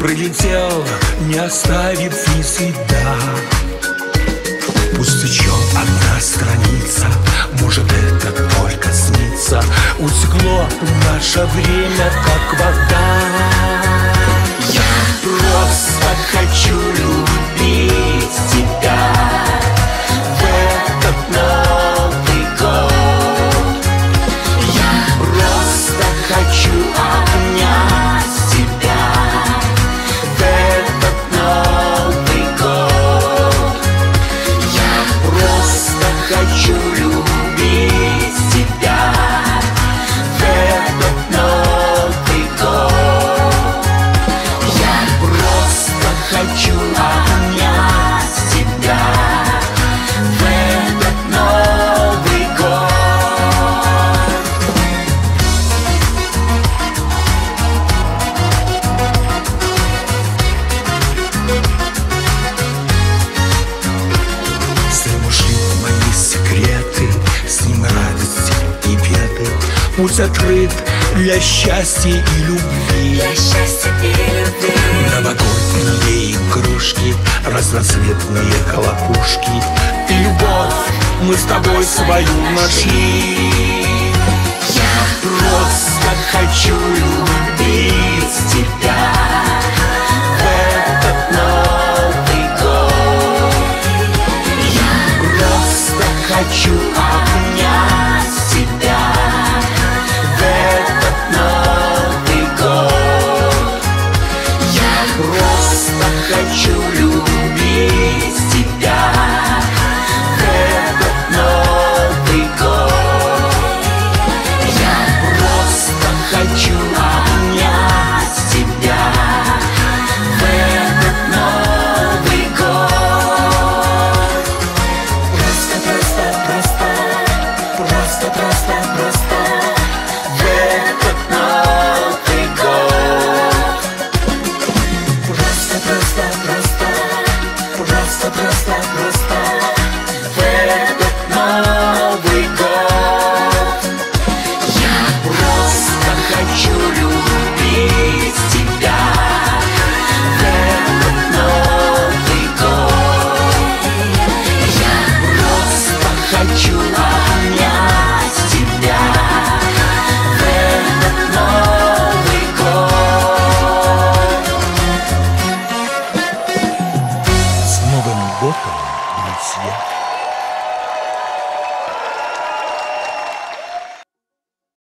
улетел, не оставив ни следа. Пустячок одна страница, может это только снится. Утекло наше время, как вода беды. Путь открыт для счастья и любви. Для счастья и любви Новогодние игрушки, разноцветные хлопушки. И любовь мы с тобой свою нашли. Я просто хочу любить счастья.